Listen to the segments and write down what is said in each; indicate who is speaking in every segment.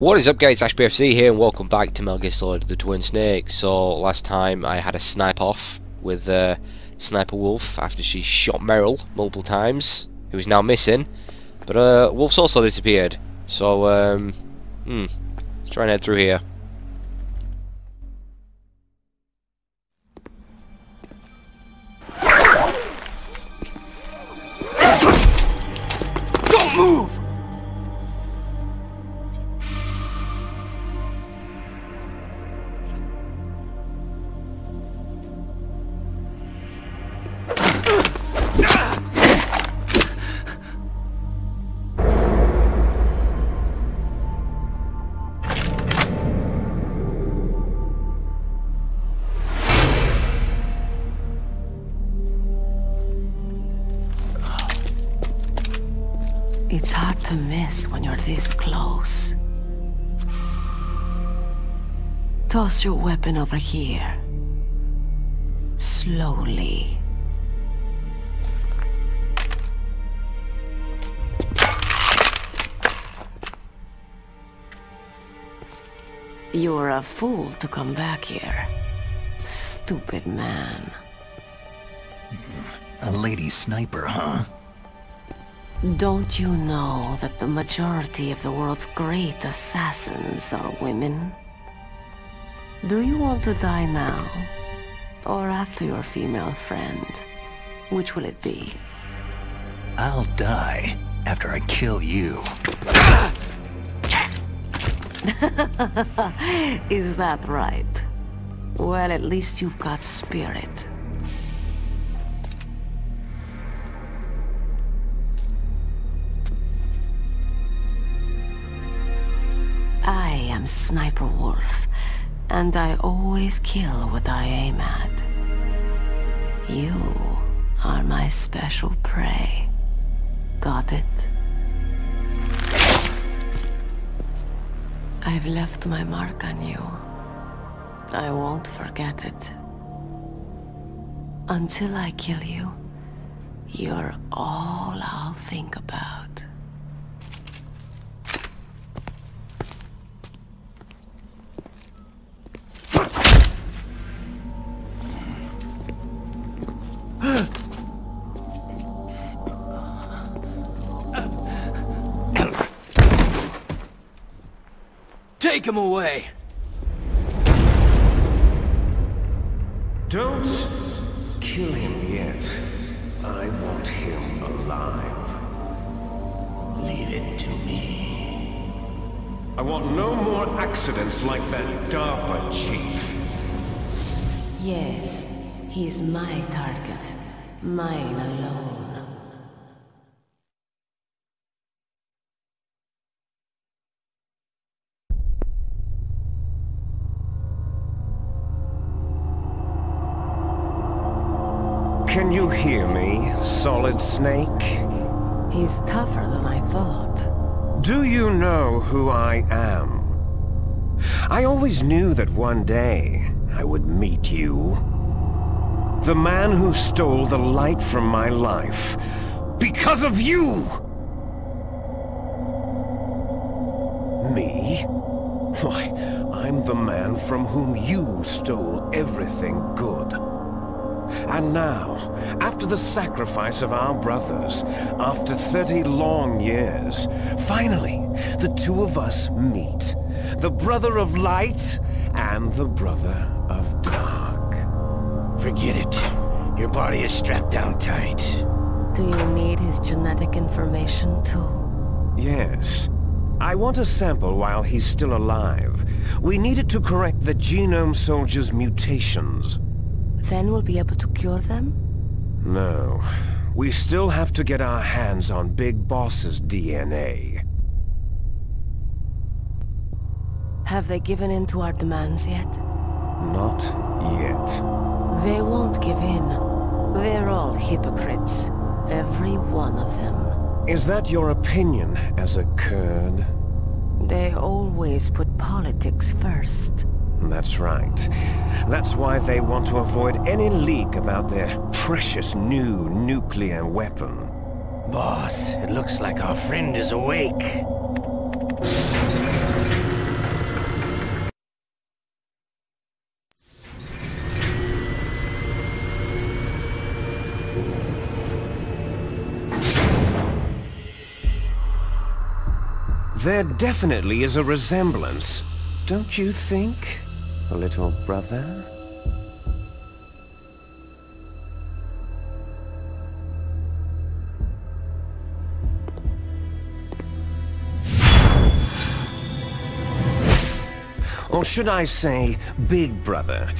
Speaker 1: What is up guys, AshBFC here and welcome back to Metal Solid The Twin Snakes. So last time I had a snipe off with uh, Sniper Wolf after she shot Meryl multiple times, who is now missing. But uh, Wolf's also disappeared. So, um, hmm, let's try and head through here.
Speaker 2: When you're this close. Toss your weapon over here. Slowly. You're a fool to come back here. Stupid man.
Speaker 3: A lady sniper, huh?
Speaker 2: Don't you know that the majority of the world's great assassins are women? Do you want to die now? Or after your female friend? Which will it be?
Speaker 3: I'll die after I kill you.
Speaker 2: Is that right? Well, at least you've got spirit. I am Sniper Wolf, and I always kill what I aim at. You are my special prey. Got it? I've left my mark on you. I won't forget it. Until I kill you, you're all I'll think about.
Speaker 3: Take him away!
Speaker 4: Don't kill him yet. I want him alive.
Speaker 3: Leave it to me.
Speaker 4: I want no more accidents like that DARPA chief.
Speaker 2: Yes, he's my target. Mine alone.
Speaker 4: Can you hear me, Solid Snake?
Speaker 2: He's tougher than I thought.
Speaker 4: Do you know who I am? I always knew that one day I would meet you. The man who stole the light from my life. Because of you! Me? Why, I'm the man from whom you stole everything good. And now, after the sacrifice of our brothers, after 30 long years, finally, the two of us meet. The brother of light and the brother of dark.
Speaker 5: Forget it. Your body is strapped down tight.
Speaker 2: Do you need his genetic information too?
Speaker 4: Yes. I want a sample while he's still alive. We need it to correct the Genome Soldier's mutations.
Speaker 2: Then we'll be able to cure them?
Speaker 4: No. We still have to get our hands on Big Boss's DNA.
Speaker 2: Have they given in to our demands yet?
Speaker 4: Not yet.
Speaker 2: They won't give in. They're all hypocrites. Every one of them.
Speaker 4: Is that your opinion as a Kurd?
Speaker 2: They always put politics first.
Speaker 4: That's right. That's why they want to avoid any leak about their precious new nuclear weapon.
Speaker 5: Boss, it looks like our friend is awake.
Speaker 4: There definitely is a resemblance, don't you think? Little brother? Or should I say, big brother?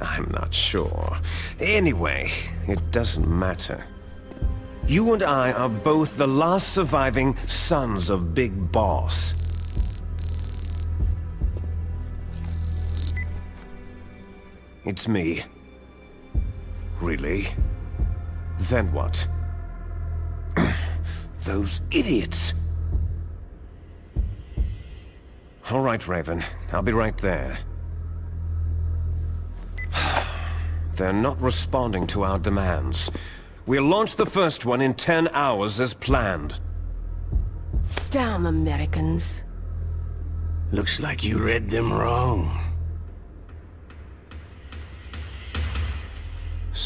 Speaker 4: I'm not sure. Anyway, it doesn't matter. You and I are both the last surviving sons of Big Boss. It's me. Really? Then what? Those idiots! All right, Raven. I'll be right there. They're not responding to our demands. We'll launch the first one in 10 hours as planned.
Speaker 2: Damn Americans.
Speaker 5: Looks like you read them wrong.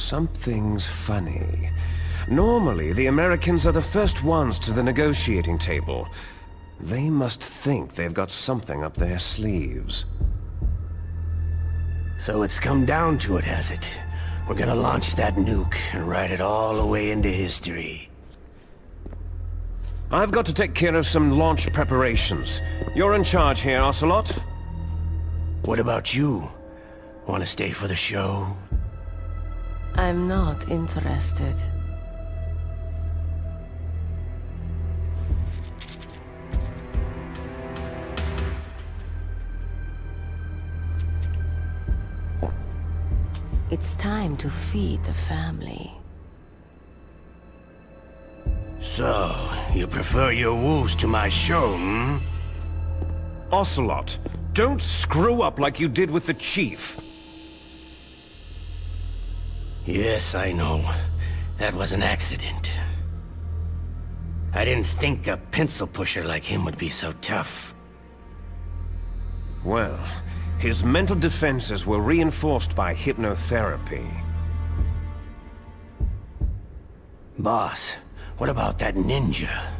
Speaker 4: Something's funny. Normally, the Americans are the first ones to the negotiating table. They must think they've got something up their sleeves.
Speaker 5: So it's come down to it, has it? We're gonna launch that nuke and ride it all the way into history.
Speaker 4: I've got to take care of some launch preparations. You're in charge here, Ocelot.
Speaker 5: What about you? Wanna stay for the show?
Speaker 2: I'm not interested. It's time to feed the family.
Speaker 5: So, you prefer your wolves to my show, hmm?
Speaker 4: Ocelot, don't screw up like you did with the Chief.
Speaker 5: Yes, I know. That was an accident. I didn't think a pencil pusher like him would be so tough.
Speaker 4: Well, his mental defenses were reinforced by hypnotherapy.
Speaker 5: Boss, what about that ninja?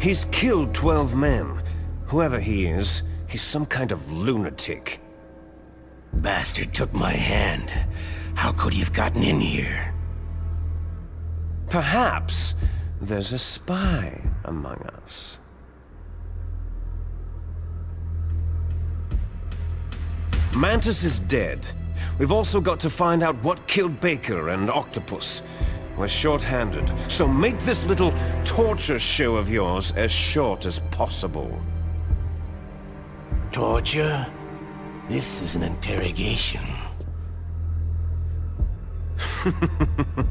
Speaker 4: He's killed 12 men. Whoever he is, he's some kind of lunatic.
Speaker 5: Bastard took my hand. How could he have gotten in here?
Speaker 4: Perhaps there's a spy among us. Mantis is dead. We've also got to find out what killed Baker and Octopus. We're short-handed, so make this little torture show of yours as short as possible.
Speaker 5: Torture? This is an interrogation.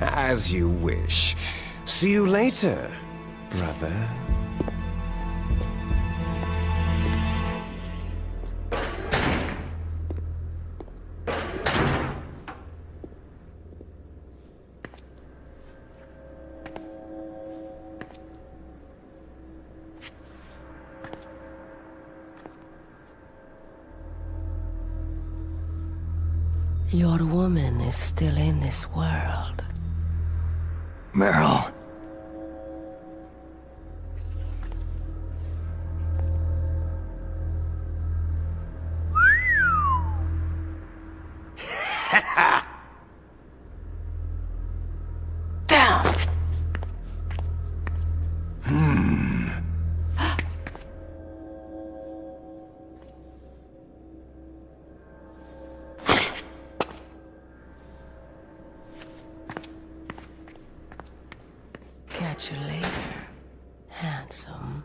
Speaker 4: As you wish. See you later, brother.
Speaker 2: Your woman is still in this world.
Speaker 3: Meryl.
Speaker 2: Catch you later, handsome.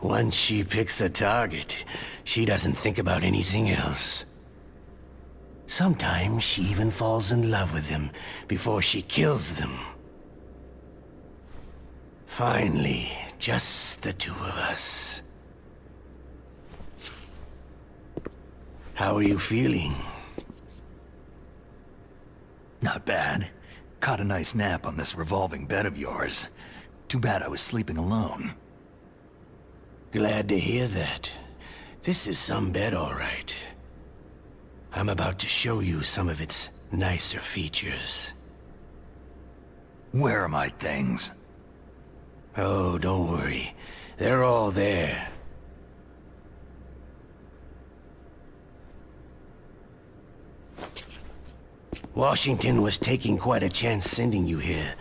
Speaker 5: Once she picks a target, she doesn't think about anything else. Sometimes she even falls in love with them before she kills them. Finally, just the two of us. How are you feeling?
Speaker 3: Not bad. Caught a nice nap on this revolving bed of yours. Too bad I was sleeping alone.
Speaker 5: Glad to hear that. This is some bed, all right. I'm about to show you some of its nicer features.
Speaker 3: Where are my things?
Speaker 5: Oh, don't worry. They're all there. Washington was taking quite a chance sending you here.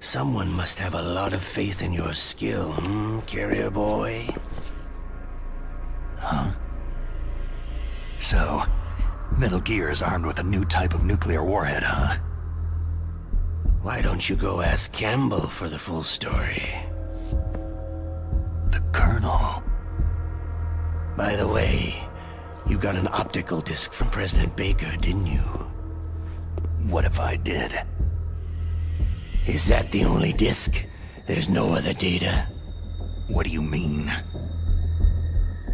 Speaker 5: Someone must have a lot of faith in your skill, hmm, carrier boy?
Speaker 3: Huh? So, Metal Gear is armed with a new type of nuclear warhead, huh?
Speaker 5: Why don't you go ask Campbell for the full story?
Speaker 3: The Colonel.
Speaker 5: By the way, you got an optical disc from President Baker, didn't you?
Speaker 3: What if I did?
Speaker 5: Is that the only disc? There's no other data?
Speaker 3: What do you mean?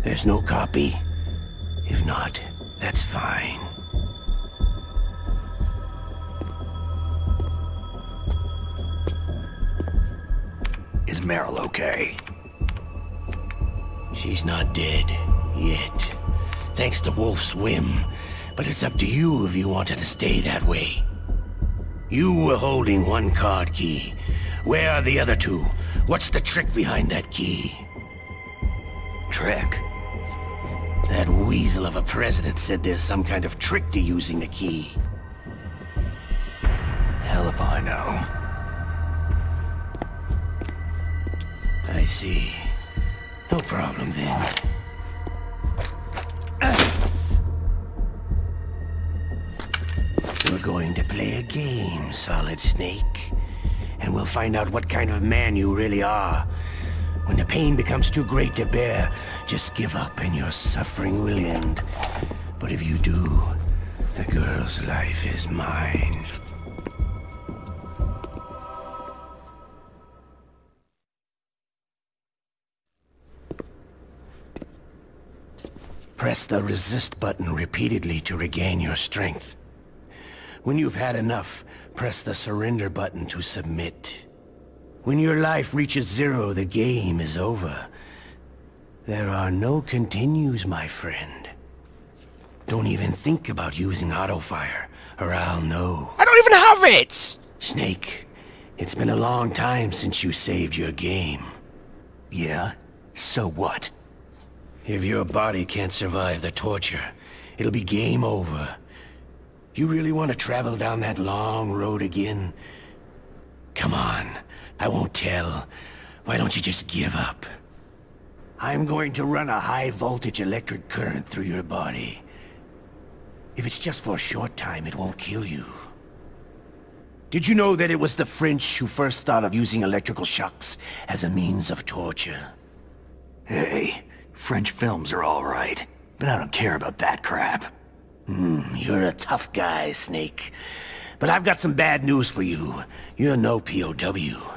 Speaker 5: There's no copy? If not, that's fine.
Speaker 3: Is Meryl okay?
Speaker 5: She's not dead. Yet. Thanks to Wolf's whim. But it's up to you if you want her to stay that way. You were holding one card key. Where are the other two? What's the trick behind that key?
Speaker 3: Trick?
Speaker 5: That weasel of a president said there's some kind of trick to using the key.
Speaker 3: Hell if I know.
Speaker 5: I see. No problem then. Going to play a game, Solid Snake. And we'll find out what kind of man you really are. When the pain becomes too great to bear, just give up and your suffering will end. But if you do, the girl's life is mine. Press the resist button repeatedly to regain your strength. When you've had enough, press the surrender button to submit. When your life reaches zero, the game is over. There are no continues, my friend. Don't even think about using auto-fire, or I'll know.
Speaker 1: I don't even have it!
Speaker 5: Snake, it's been a long time since you saved your game.
Speaker 3: Yeah? So what?
Speaker 5: If your body can't survive the torture, it'll be game over. You really want to travel down that long road again? Come on, I won't tell. Why don't you just give up? I'm going to run a high-voltage electric current through your body. If it's just for a short time, it won't kill you. Did you know that it was the French who first thought of using electrical shocks as a means of torture?
Speaker 3: Hey, French films are alright, but I don't care about that crap.
Speaker 5: Hmm, you're a tough guy, Snake. But I've got some bad news for you. You're no POW.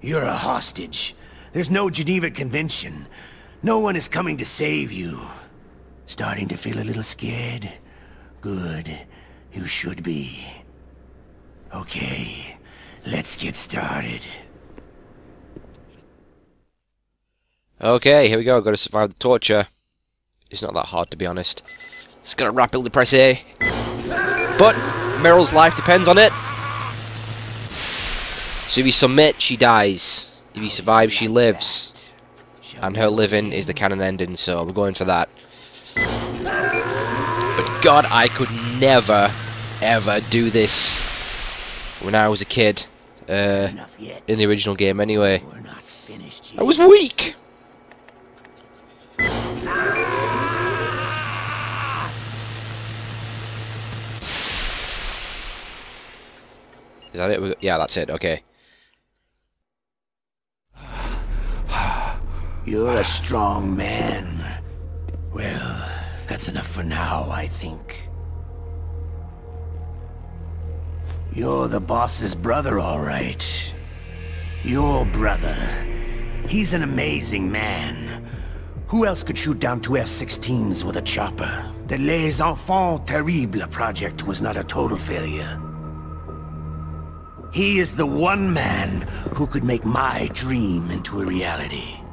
Speaker 5: You're a hostage. There's no Geneva Convention. No one is coming to save you. Starting to feel a little scared? Good. You should be. Okay, let's get started.
Speaker 1: Okay, here we go. Got to survive the torture. It's not that hard, to be honest. Just gotta rapidly press A. But Meryl's life depends on it. So if you submit, she dies. If you survive, she lives. And her living is the canon ending, so we're going for that. But God, I could never, ever do this when I was a kid. Uh, in the original game, anyway.
Speaker 5: We're not finished
Speaker 1: I was weak. Is that it? Yeah, that's it. Okay.
Speaker 5: You're a strong man. Well, that's enough for now, I think. You're the boss's brother, all right. Your brother. He's an amazing man. Who else could shoot down two F-16s with a chopper? The Les Enfants Terribles project was not a total failure. He is the one man who could make my dream into a reality.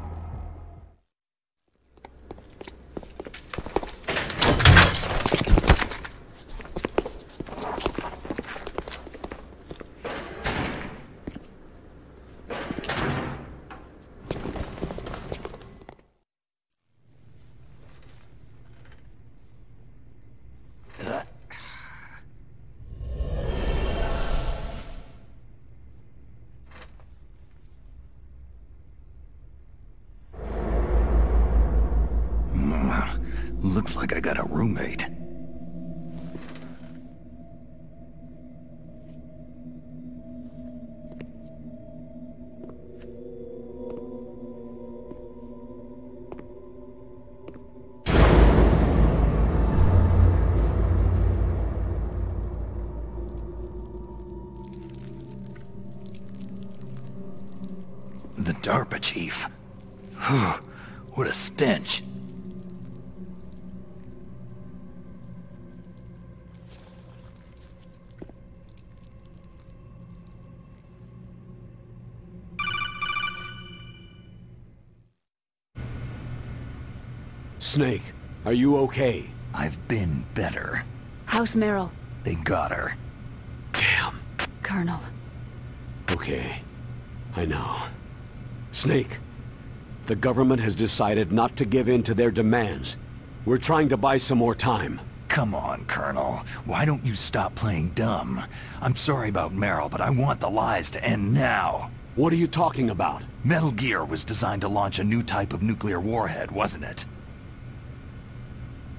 Speaker 3: Looks like I got a roommate. The DARPA chief. Whew, what a stench.
Speaker 6: Snake, are you okay?
Speaker 3: I've been better.
Speaker 7: House Meryl.
Speaker 3: They got her.
Speaker 6: Damn.
Speaker 7: Colonel.
Speaker 6: Okay. I know. Snake, the government has decided not to give in to their demands. We're trying to buy some more time.
Speaker 3: Come on, Colonel. Why don't you stop playing dumb? I'm sorry about Meryl, but I want the lies to end now.
Speaker 6: What are you talking about?
Speaker 3: Metal Gear was designed to launch a new type of nuclear warhead, wasn't it?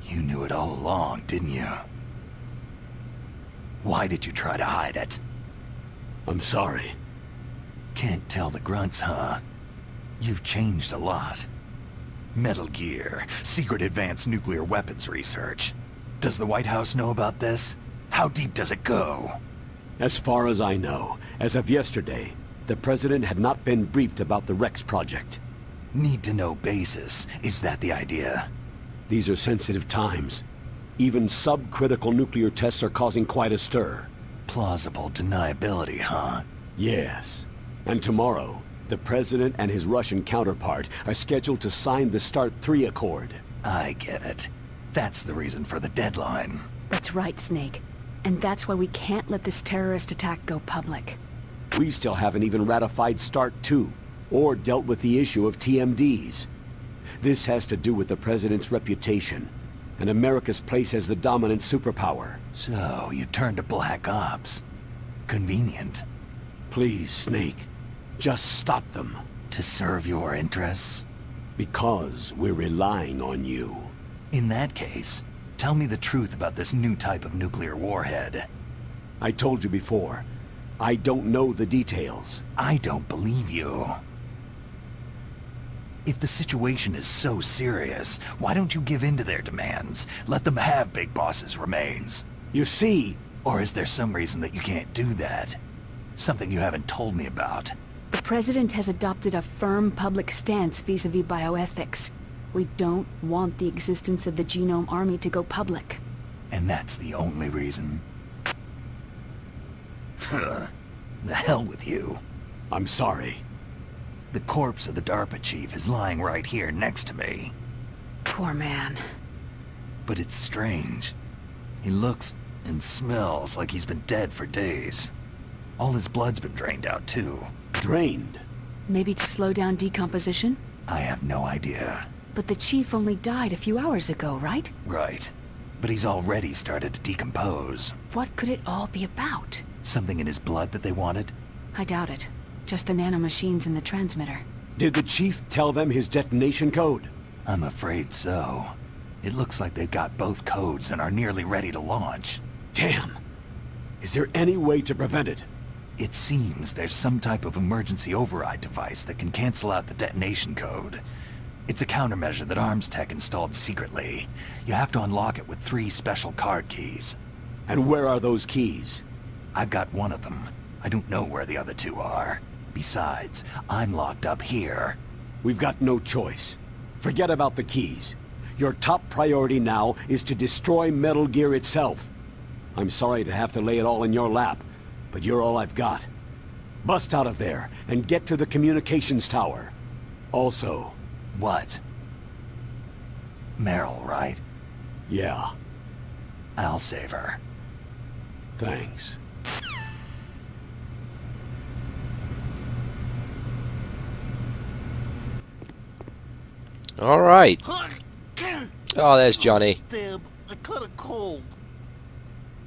Speaker 3: You knew it all along, didn't you? Why did you try to hide it?
Speaker 6: I'm sorry.
Speaker 3: Can't tell the grunts, huh? You've changed a lot. Metal Gear, secret advanced nuclear weapons research. Does the White House know about this? How deep does it go?
Speaker 6: As far as I know, as of yesterday, the President had not been briefed about the Rex project.
Speaker 3: Need to know basis. Is that the idea?
Speaker 6: These are sensitive times. Even subcritical nuclear tests are causing quite a stir.
Speaker 3: Plausible deniability, huh?
Speaker 6: Yes. And tomorrow, the President and his Russian counterpart are scheduled to sign the START 3 Accord.
Speaker 3: I get it. That's the reason for the deadline.
Speaker 7: That's right, Snake. And that's why we can't let this terrorist attack go public.
Speaker 6: We still haven't even ratified START 2, or dealt with the issue of TMDs. This has to do with the President's reputation, and America's place as the dominant superpower.
Speaker 3: So, you turned to Black Ops. Convenient.
Speaker 6: Please, Snake, just stop them.
Speaker 3: To serve your interests?
Speaker 6: Because we're relying on you.
Speaker 3: In that case, tell me the truth about this new type of nuclear warhead.
Speaker 6: I told you before, I don't know the details.
Speaker 3: I don't believe you. If the situation is so serious, why don't you give in to their demands? Let them have Big Boss's remains.
Speaker 6: You see,
Speaker 3: Or is there some reason that you can't do that? Something you haven't told me about.
Speaker 7: The President has adopted a firm public stance vis-à-vis bioethics. We don't want the existence of the Genome Army to go public.
Speaker 3: And that's the only reason. The hell with you.
Speaker 6: I'm sorry.
Speaker 3: The corpse of the DARPA chief is lying right here next to me.
Speaker 7: Poor man.
Speaker 3: But it's strange. He looks and smells like he's been dead for days. All his blood's been drained out too.
Speaker 6: Drained.
Speaker 7: Maybe to slow down decomposition?
Speaker 3: I have no idea.
Speaker 7: But the Chief only died a few hours ago, right?
Speaker 3: Right. But he's already started to decompose.
Speaker 7: What could it all be about?
Speaker 3: Something in his blood that they wanted?
Speaker 7: I doubt it. Just the nanomachines in the transmitter.
Speaker 6: Did the Chief tell them his detonation code?
Speaker 3: I'm afraid so. It looks like they've got both codes and are nearly ready to launch.
Speaker 6: Damn. Is there any way to prevent it?
Speaker 3: It seems there's some type of emergency override device that can cancel out the detonation code. It's a countermeasure that Arms Tech installed secretly. You have to unlock it with three special card keys.
Speaker 6: And where are those keys?
Speaker 3: I've got one of them. I don't know where the other two are. Besides, I'm locked up here.
Speaker 6: We've got no choice. Forget about the keys. Your top priority now is to destroy Metal Gear itself. I'm sorry to have to lay it all in your lap, but you're all I've got. Bust out of there and get to the communications tower. Also,
Speaker 3: What? Meryl, right?
Speaker 6: yeah,
Speaker 3: I'll save her.
Speaker 6: thanks.
Speaker 1: Alright. Oh, there's Johnny.
Speaker 8: Deb, I caught a cold.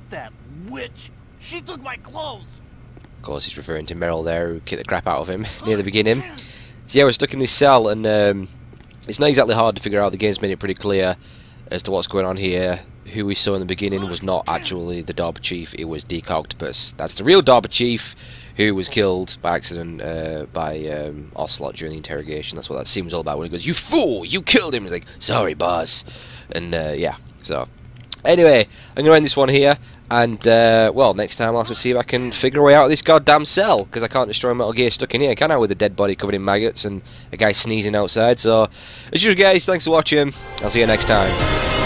Speaker 8: That witch, she took my clothes.
Speaker 1: Of course, he's referring to Meryl there, who kicked the crap out of him near the beginning. So yeah, we're stuck in this cell, and um, it's not exactly hard to figure out. The game's made it pretty clear as to what's going on here. Who we saw in the beginning was not actually the DARPA Chief, it was Decoy Octopus. That's the real DARPA Chief who was killed by accident uh, by um, Ocelot during the interrogation. That's what that scene was all about when he goes, You fool! You killed him! He's like, Sorry, boss. And uh, yeah, so. Anyway, I'm to end this one here. And, uh, well, next time I'll have to see if I can figure a way out of this goddamn cell. Because I can't destroy Metal Gear stuck in here, can I? With a dead body covered in maggots and a guy sneezing outside. So, as usual, guys, thanks for watching. I'll see you next time.